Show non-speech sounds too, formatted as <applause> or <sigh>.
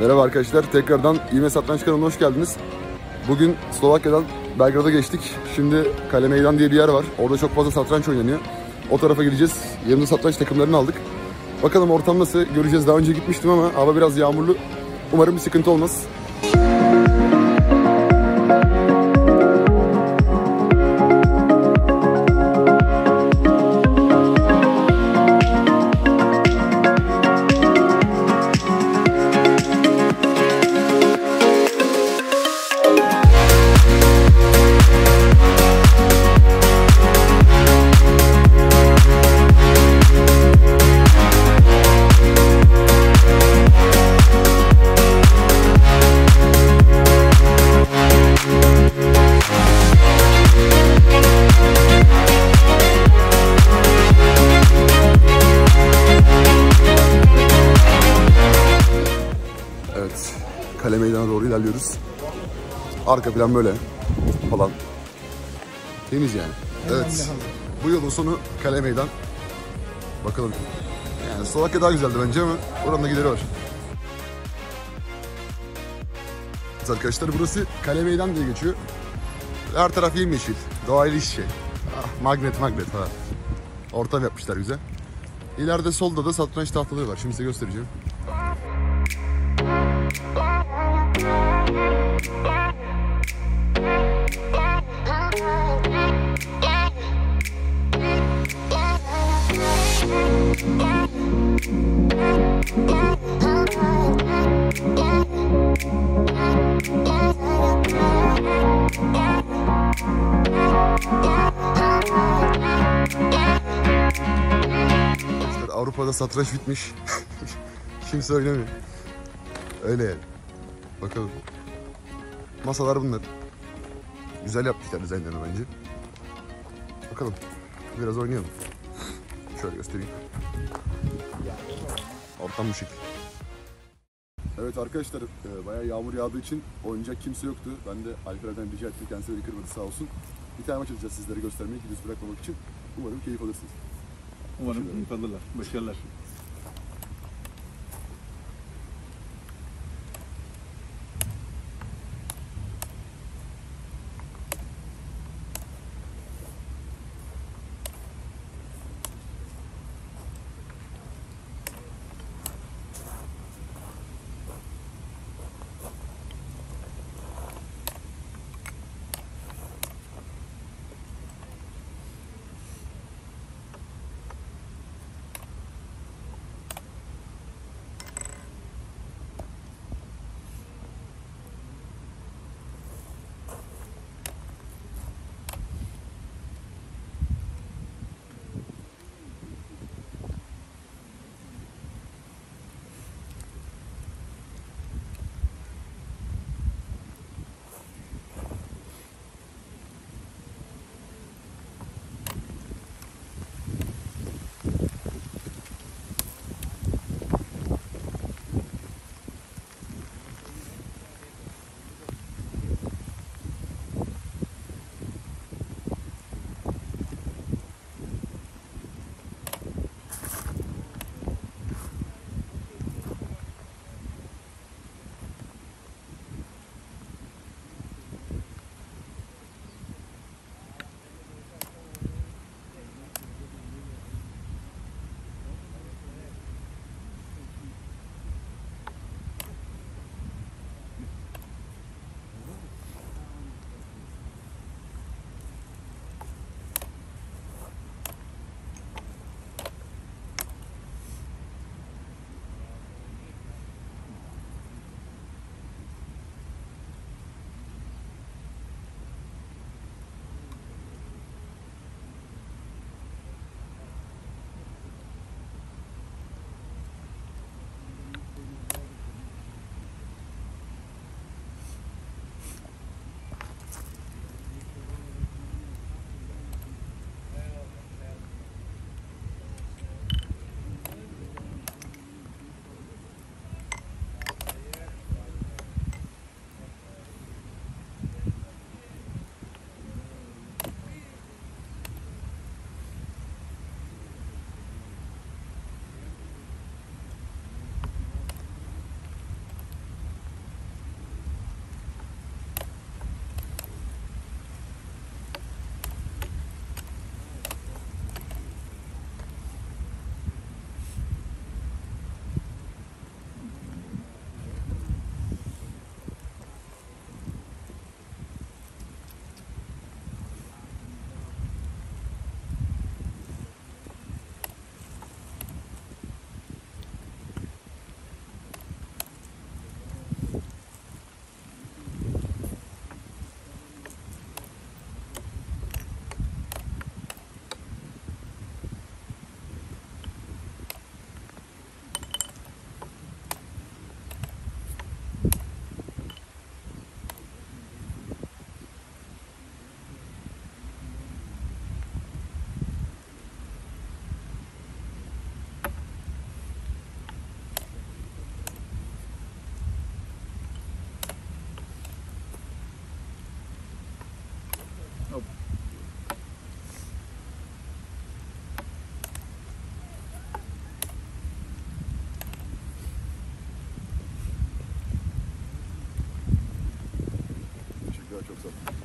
Merhaba arkadaşlar, tekrardan İme Satranç kanalına hoş geldiniz. Bugün Slovakya'dan Belgrad'a geçtik. Şimdi Kale Meydan diye bir yer var. Orada çok fazla satranç oynanıyor. O tarafa gideceğiz. Yanımda satranç takımlarını aldık. Bakalım ortam nasıl göreceğiz. Daha önce gitmiştim ama hava biraz yağmurlu. Umarım bir sıkıntı olmaz. Kale meydana doğru ilerliyoruz. Arka plan böyle falan. Temiz yani. Evet, bu yolun sonu kale meydan. Bakalım. Yani Slovakya daha güzeldi bence ama oranın da gideri var. Evet arkadaşlar burası kale meydan diye geçiyor. Her taraf yemyeşil. Doğayla iş şey. Ah, magnet magnet falan. Ortam yapmışlar güzel. İleride solda da satranç tahtaları var. Şimdi size göstereceğim. Avrupa'da satranç bitmiş. <laughs> Kimse oynamıyor. Öyle yani. Bakalım. Masalar bunlar. Güzel yapmışlar dizaynlarını bence. Bakalım. Biraz oynayalım. Şöyle göstereyim. Ortam bu şekil. Evet arkadaşlar e, bayağı yağmur yağdığı için oynayacak kimse yoktu. Ben de Alperen'den rica ettim kendisi beni kırmadı sağ olsun. Bir tane maç atacağız sizlere göstermeye, gidiyoruz bırakmamak için. Umarım keyif alırsınız. Umarım keyif alırlar. Başarılar. Çok sağ ol.